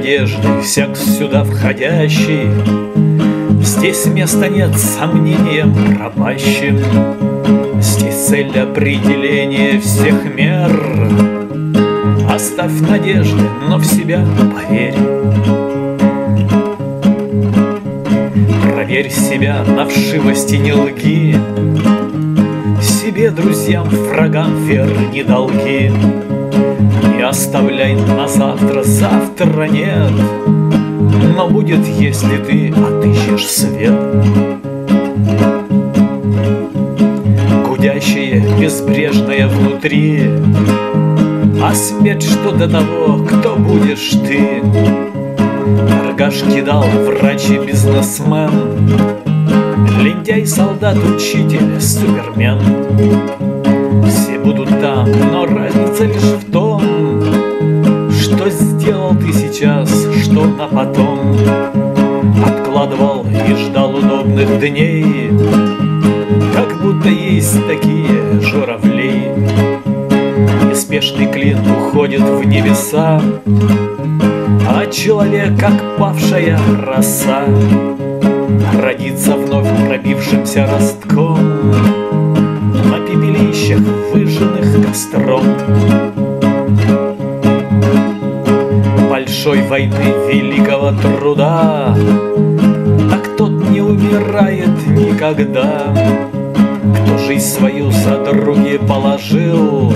надежды всяк сюда входящий. Здесь места нет сомнениям пропащим, Здесь цель определения всех мер. Оставь надежды, но в себя поверь. Проверь себя на вшивости не лги, Себе, друзьям, врагам верни долги. Не оставляй на завтра, завтра нет, Но будет, если ты отыщешь свет. Гудящее, безбрежное внутри, А смерть что до того, кто будешь ты? Торгаш кидал, врач и бизнесмен, Лентяй, солдат, учитель, супермен. Все будут там, но сейчас, что на потом. Откладывал и ждал удобных дней, Как будто есть такие журавли. Неспешный клин уходит в небеса, А человек, как павшая роса, Родится вновь пробившимся ростком Большой войны великого труда. Так тот не умирает никогда, Кто жизнь свою за другие положил